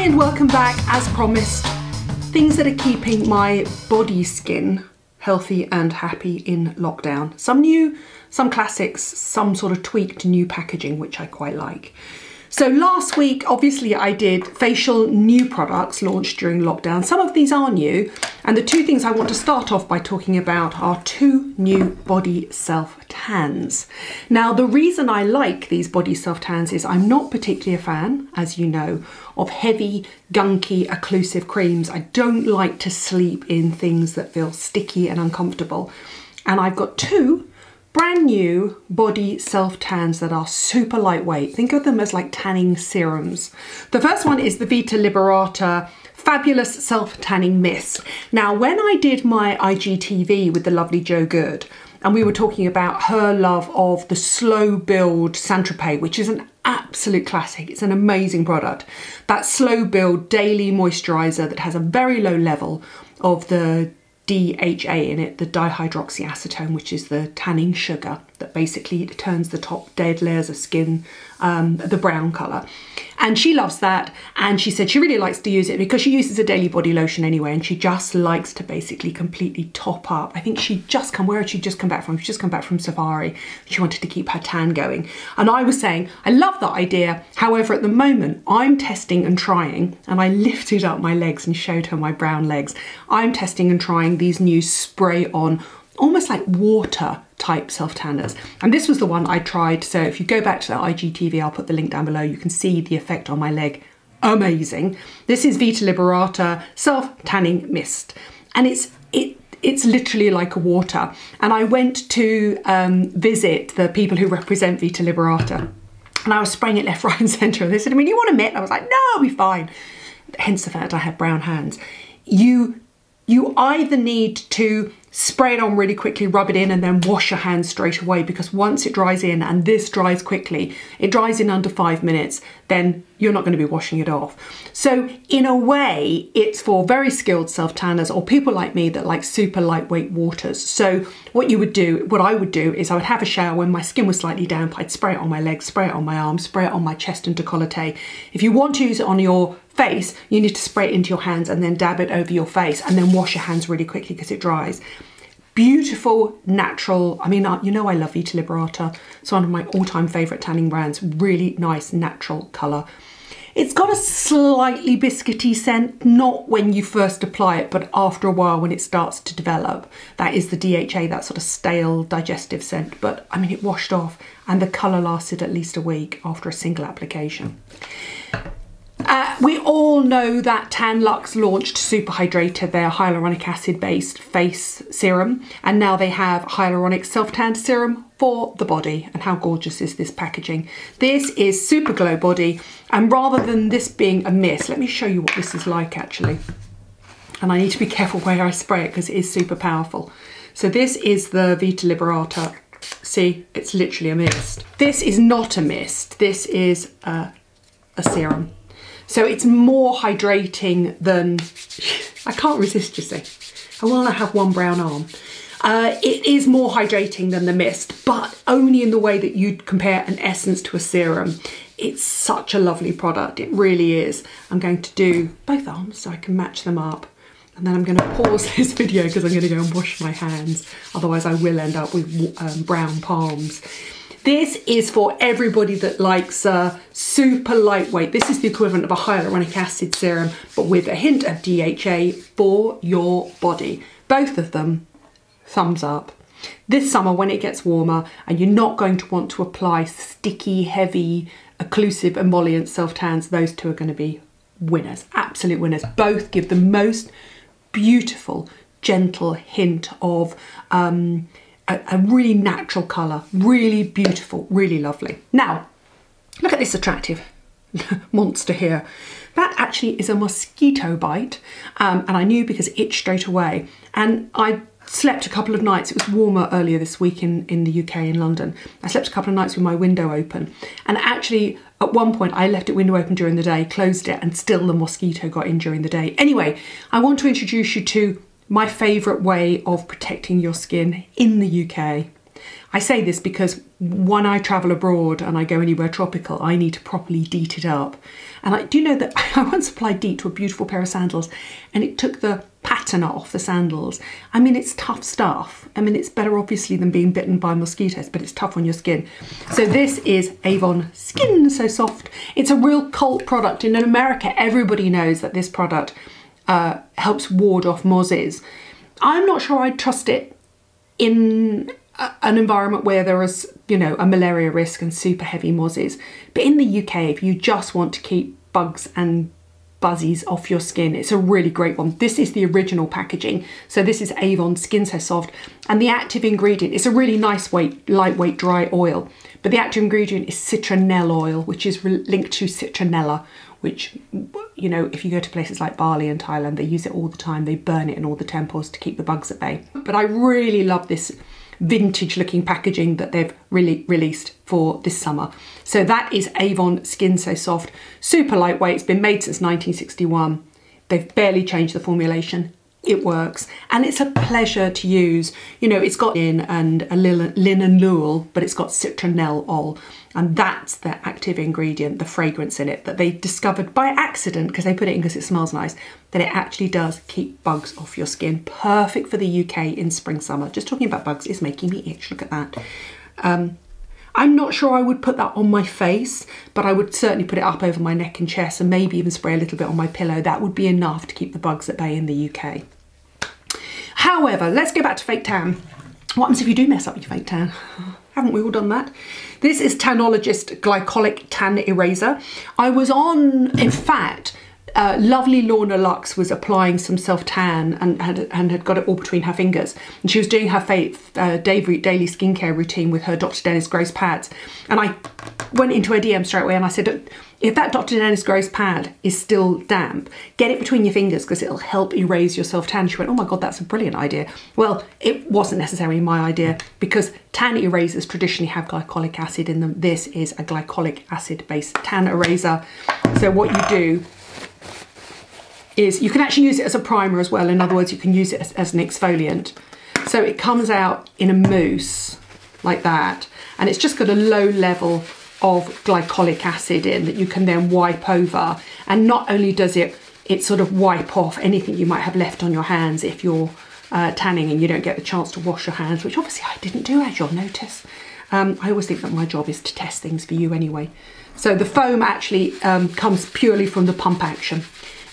Hi and welcome back as promised. Things that are keeping my body skin healthy and happy in lockdown. Some new, some classics, some sort of tweaked new packaging which I quite like. So last week, obviously I did facial new products launched during lockdown. Some of these are new. And the two things I want to start off by talking about are two new body self tans. Now, the reason I like these body self tans is I'm not particularly a fan, as you know, of heavy, gunky, occlusive creams. I don't like to sleep in things that feel sticky and uncomfortable. And I've got two brand new body self tans that are super lightweight. Think of them as like tanning serums. The first one is the Vita Liberata Fabulous Self Tanning Mist. Now, when I did my IGTV with the lovely Jo Good, and we were talking about her love of the slow build Saint Tropez, which is an absolute classic. It's an amazing product. That slow build daily moisturizer that has a very low level of the DHA in it, the dihydroxyacetone, which is the tanning sugar that basically turns the top dead layers of skin um, the brown colour. And she loves that. And she said she really likes to use it because she uses a daily body lotion anyway. And she just likes to basically completely top up. I think she just come, where had she just come back from? She just come back from safari. She wanted to keep her tan going. And I was saying, I love that idea. However, at the moment, I'm testing and trying, and I lifted up my legs and showed her my brown legs. I'm testing and trying these new spray on almost like water type self tanners. And this was the one I tried. So if you go back to that IGTV, I'll put the link down below. You can see the effect on my leg. Amazing. This is Vita Liberata self tanning mist. And it's, it, it's literally like a water. And I went to um, visit the people who represent Vita Liberata. And I was spraying it left, right, and centre. And they said, I mean, you want a mitt? I was like, no, I'll be fine. Hence the fact I have brown hands. You you either need to spray it on really quickly, rub it in, and then wash your hands straight away because once it dries in, and this dries quickly, it dries in under five minutes, then you're not going to be washing it off. So, in a way, it's for very skilled self tanners or people like me that like super lightweight waters. So, what you would do, what I would do, is I would have a shower when my skin was slightly damp, I'd spray it on my legs, spray it on my arms, spray it on my chest and decollete. If you want to use it on your face, you need to spray it into your hands and then dab it over your face and then wash your hands really quickly because it dries. Beautiful, natural, I mean, uh, you know I love Vita Liberata. It's one of my all-time favourite tanning brands. Really nice, natural colour. It's got a slightly biscuity scent, not when you first apply it, but after a while when it starts to develop. That is the DHA, that sort of stale digestive scent. But I mean, it washed off and the colour lasted at least a week after a single application. Uh, we all know that Tan-Luxe launched Super Hydrator, their hyaluronic acid based face serum, and now they have hyaluronic self tan serum for the body. And how gorgeous is this packaging? This is Super Glow Body, and rather than this being a mist, let me show you what this is like actually. And I need to be careful where I spray it because it is super powerful. So this is the Vita Liberata. See, it's literally a mist. This is not a mist, this is a, a serum. So it's more hydrating than, I can't resist you see. I will not have one brown arm. Uh, it is more hydrating than the mist, but only in the way that you'd compare an essence to a serum. It's such a lovely product, it really is. I'm going to do both arms so I can match them up. And then I'm going to pause this video because I'm going to go and wash my hands. Otherwise I will end up with um, brown palms. This is for everybody that likes a super lightweight. This is the equivalent of a hyaluronic acid serum, but with a hint of DHA for your body. Both of them, thumbs up. This summer when it gets warmer and you're not going to want to apply sticky, heavy, occlusive emollient self-tans, those two are going to be winners, absolute winners. Both give the most beautiful, gentle hint of um, a, a really natural colour, really beautiful, really lovely. Now, look at this attractive monster here. That actually is a mosquito bite, um, and I knew because it itched straight away. And I slept a couple of nights, it was warmer earlier this week in, in the UK, in London. I slept a couple of nights with my window open. And actually, at one point, I left it window open during the day, closed it, and still the mosquito got in during the day. Anyway, I want to introduce you to my favourite way of protecting your skin in the UK. I say this because when I travel abroad and I go anywhere tropical, I need to properly DEET it up. And I do know that I once applied DEET to a beautiful pair of sandals and it took the patina off the sandals. I mean, it's tough stuff. I mean, it's better obviously than being bitten by mosquitoes, but it's tough on your skin. So this is Avon Skin So Soft. It's a real cult product. In America, everybody knows that this product uh, helps ward off mozzies. I'm not sure I'd trust it in an environment where there is, you know, a malaria risk and super heavy mozzies. But in the UK, if you just want to keep bugs and buzzies off your skin, it's a really great one. This is the original packaging. So this is Avon Skin So Soft. And the active ingredient, it's a really nice weight, lightweight dry oil. But the active ingredient is citronella oil, which is linked to citronella, which, you know, if you go to places like Bali and Thailand, they use it all the time. They burn it in all the temples to keep the bugs at bay. But I really love this vintage looking packaging that they've really released for this summer. So that is Avon Skin So Soft, super lightweight. It's been made since 1961. They've barely changed the formulation it works. And it's a pleasure to use. You know it's got in and a linalool but it's got citronellol and that's the active ingredient the fragrance in it that they discovered by accident because they put it in because it smells nice that it actually does keep bugs off your skin. Perfect for the uk in spring summer. Just talking about bugs is making me itch. Look at that. Um, I'm not sure I would put that on my face, but I would certainly put it up over my neck and chest and maybe even spray a little bit on my pillow. That would be enough to keep the bugs at bay in the UK. However, let's go back to fake tan. What happens if you do mess up your fake tan? Haven't we all done that? This is Tanologist Glycolic Tan Eraser. I was on, in fact, uh, lovely Lorna Luxe was applying some self tan and, and, and, had got it all between her fingers. And she was doing her faith, uh, daily, daily skincare routine with her Dr. Dennis Gross pads. And I went into her DM straight away and I said, if that Dr. Dennis Gross pad is still damp, get it between your fingers because it'll help erase your self tan. She went, oh my God, that's a brilliant idea. Well, it wasn't necessarily my idea because tan erasers traditionally have glycolic acid in them. This is a glycolic acid based tan eraser. So what you do is you can actually use it as a primer as well. In other words, you can use it as, as an exfoliant. So it comes out in a mousse like that. And it's just got a low level of glycolic acid in that you can then wipe over. And not only does it, it sort of wipe off anything you might have left on your hands if you're uh, tanning and you don't get the chance to wash your hands, which obviously I didn't do as you'll notice. Um, I always think that my job is to test things for you anyway. So the foam actually um, comes purely from the pump action.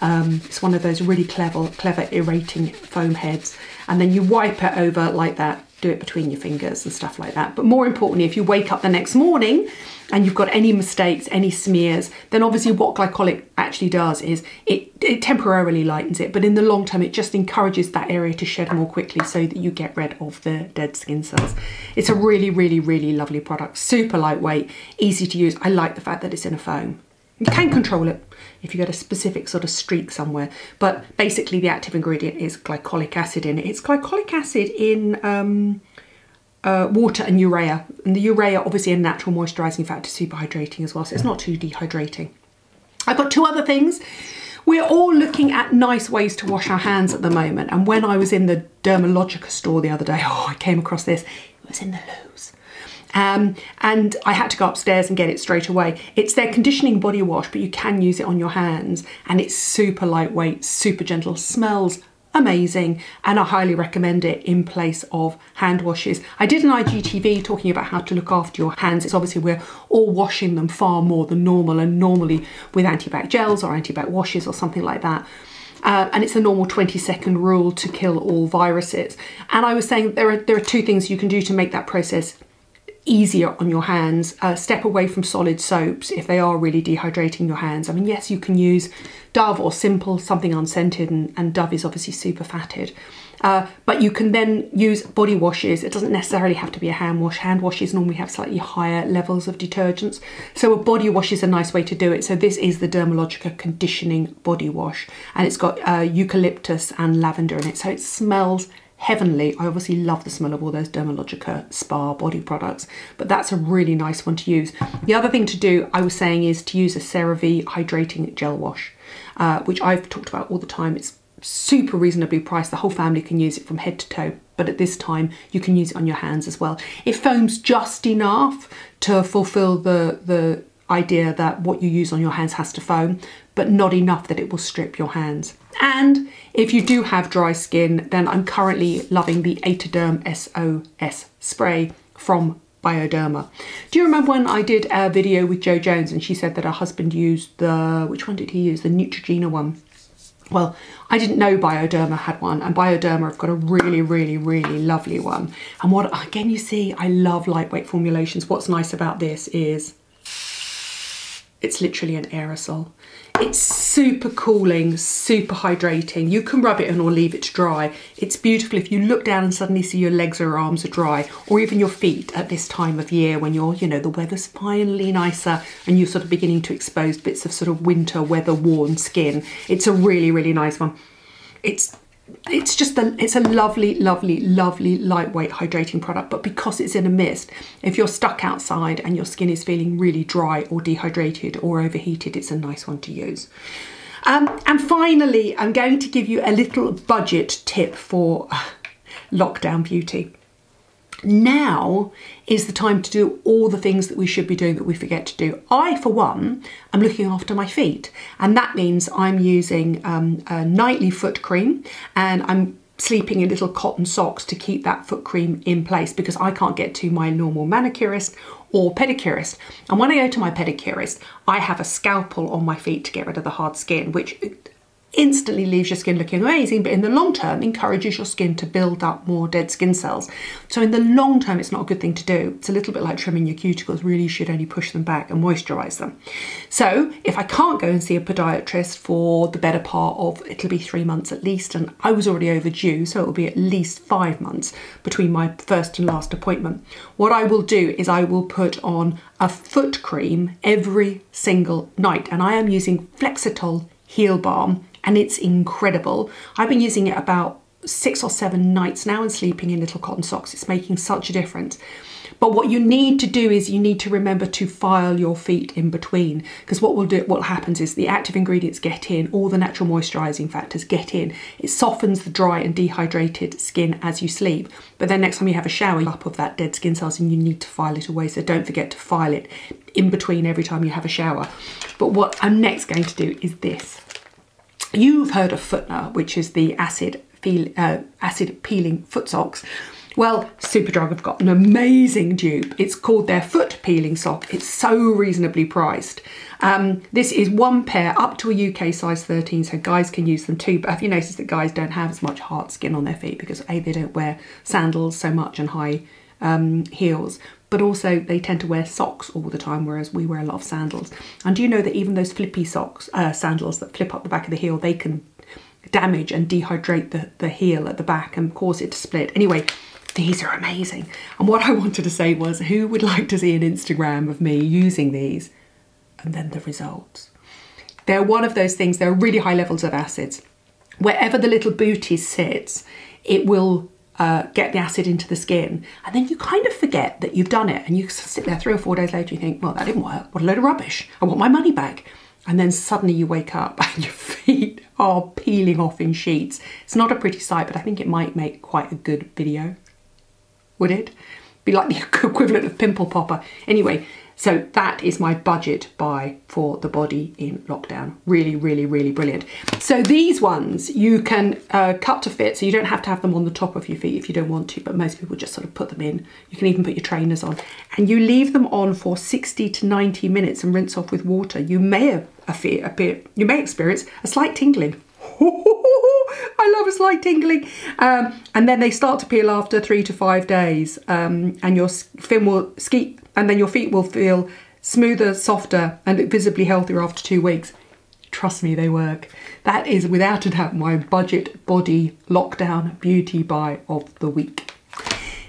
Um, it's one of those really clever, clever aerating foam heads. And then you wipe it over like that, do it between your fingers and stuff like that. But more importantly, if you wake up the next morning and you've got any mistakes, any smears, then obviously what glycolic actually does is it, it temporarily lightens it, but in the long term, it just encourages that area to shed more quickly so that you get rid of the dead skin cells. It's a really, really, really lovely product, super lightweight, easy to use. I like the fact that it's in a foam. You can control it if you get a specific sort of streak somewhere, but basically the active ingredient is glycolic acid in it. It's glycolic acid in um, uh, water and urea, and the urea obviously a natural moisturising factor, super hydrating as well, so it's not too dehydrating. I've got two other things. We're all looking at nice ways to wash our hands at the moment, and when I was in the Dermalogica store the other day, oh, I came across this. It was in the Lowe's um, and I had to go upstairs and get it straight away. It's their conditioning body wash, but you can use it on your hands and it's super lightweight, super gentle, smells amazing and I highly recommend it in place of hand washes. I did an IGTV talking about how to look after your hands. It's obviously we're all washing them far more than normal and normally with antibac gels or antibac washes or something like that. Uh, and it's a normal 20 second rule to kill all viruses. And I was saying there are, there are two things you can do to make that process easier on your hands. Uh, step away from solid soaps if they are really dehydrating your hands. I mean, yes, you can use Dove or Simple, something unscented, and, and Dove is obviously super fatted. Uh, but you can then use body washes. It doesn't necessarily have to be a hand wash. Hand washes normally have slightly higher levels of detergents. So a body wash is a nice way to do it. So this is the Dermalogica Conditioning Body Wash. And it's got uh, eucalyptus and lavender in it. So it smells heavenly. I obviously love the smell of all those Dermalogica spa body products, but that's a really nice one to use. The other thing to do, I was saying, is to use a CeraVe hydrating gel wash, uh, which I've talked about all the time. It's super reasonably priced. The whole family can use it from head to toe, but at this time you can use it on your hands as well. It foams just enough to fulfill the, the idea that what you use on your hands has to foam, but not enough that it will strip your hands. And if you do have dry skin, then I'm currently loving the Atoderm SOS spray from Bioderma. Do you remember when I did a video with Jo Jones and she said that her husband used the, which one did he use? The Neutrogena one. Well, I didn't know Bioderma had one and Bioderma have got a really, really, really lovely one. And what, again, you see, I love lightweight formulations. What's nice about this is it's literally an aerosol. It's super cooling, super hydrating. You can rub it in or leave it dry. It's beautiful if you look down and suddenly see your legs or arms are dry, or even your feet at this time of year when you're, you know, the weather's finally nicer and you're sort of beginning to expose bits of sort of winter weather worn skin. It's a really, really nice one. It's it's just a it's a lovely lovely lovely lightweight hydrating product but because it's in a mist if you're stuck outside and your skin is feeling really dry or dehydrated or overheated it's a nice one to use. Um, and finally i'm going to give you a little budget tip for lockdown beauty now is the time to do all the things that we should be doing that we forget to do. I, for one, am looking after my feet, and that means I'm using um, a nightly foot cream and I'm sleeping in little cotton socks to keep that foot cream in place because I can't get to my normal manicurist or pedicurist. And when I go to my pedicurist, I have a scalpel on my feet to get rid of the hard skin, which instantly leaves your skin looking amazing, but in the long term encourages your skin to build up more dead skin cells. So in the long term, it's not a good thing to do. It's a little bit like trimming your cuticles. Really, you should only push them back and moisturize them. So if I can't go and see a podiatrist for the better part of, it'll be three months at least, and I was already overdue, so it will be at least five months between my first and last appointment. What I will do is I will put on a foot cream every single night, and I am using Flexitol Heel Balm and it's incredible. I've been using it about six or seven nights now and sleeping in little cotton socks. It's making such a difference. But what you need to do is you need to remember to file your feet in between because what will do what happens is the active ingredients get in, all the natural moisturizing factors get in. It softens the dry and dehydrated skin as you sleep. But then next time you have a shower, up of that dead skin cells and you need to file it away. So don't forget to file it in between every time you have a shower. But what I'm next going to do is this. You've heard of Footner, which is the acid, feel, uh, acid peeling foot socks. Well, Superdrug have got an amazing dupe. It's called their foot peeling sock. It's so reasonably priced. Um, this is one pair up to a UK size 13, so guys can use them too. But have you noticed that guys don't have as much hard skin on their feet because A, they don't wear sandals so much and high um, heels, but also they tend to wear socks all the time, whereas we wear a lot of sandals. And do you know that even those flippy socks, uh, sandals that flip up the back of the heel, they can damage and dehydrate the, the heel at the back and cause it to split. Anyway, these are amazing. And what I wanted to say was, who would like to see an Instagram of me using these? And then the results. They're one of those things, they're really high levels of acids. Wherever the little booty sits, it will uh, get the acid into the skin. And then you kind of forget that you've done it and you sit there three or four days later, you think, well, that didn't work. What a load of rubbish. I want my money back. And then suddenly you wake up and your feet are peeling off in sheets. It's not a pretty sight, but I think it might make quite a good video. Would it? Be like the equivalent of pimple popper. Anyway, so that is my budget buy for the body in lockdown. Really, really, really brilliant. So these ones you can uh, cut to fit, so you don't have to have them on the top of your feet if you don't want to, but most people just sort of put them in. You can even put your trainers on. And you leave them on for 60 to 90 minutes and rinse off with water. You may have appear, you may experience a slight tingling. I love a slight tingling. Um, and then they start to peel after three to five days, um, and your fin will ski and then your feet will feel smoother, softer, and visibly healthier after two weeks. Trust me, they work. That is without a doubt my budget body lockdown beauty buy of the week.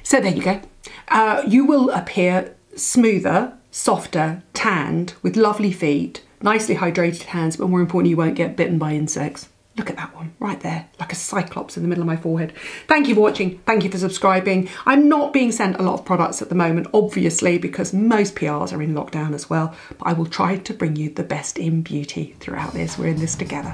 So there you go. Uh, you will appear smoother, softer, tanned, with lovely feet, nicely hydrated hands, but more importantly, you won't get bitten by insects. Look at that one right there, like a cyclops in the middle of my forehead. Thank you for watching. Thank you for subscribing. I'm not being sent a lot of products at the moment, obviously, because most PRs are in lockdown as well. But I will try to bring you the best in beauty throughout this. We're in this together.